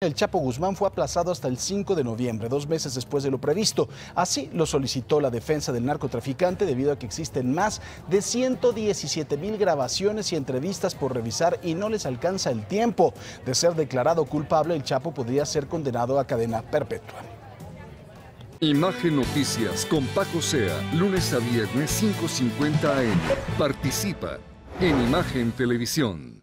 El Chapo Guzmán fue aplazado hasta el 5 de noviembre, dos meses después de lo previsto. Así lo solicitó la defensa del narcotraficante debido a que existen más de 117 mil grabaciones y entrevistas por revisar y no les alcanza el tiempo. De ser declarado culpable, el Chapo podría ser condenado a cadena perpetua. Imagen Noticias con Paco Sea, lunes a viernes 5.50 AM. Participa en Imagen Televisión.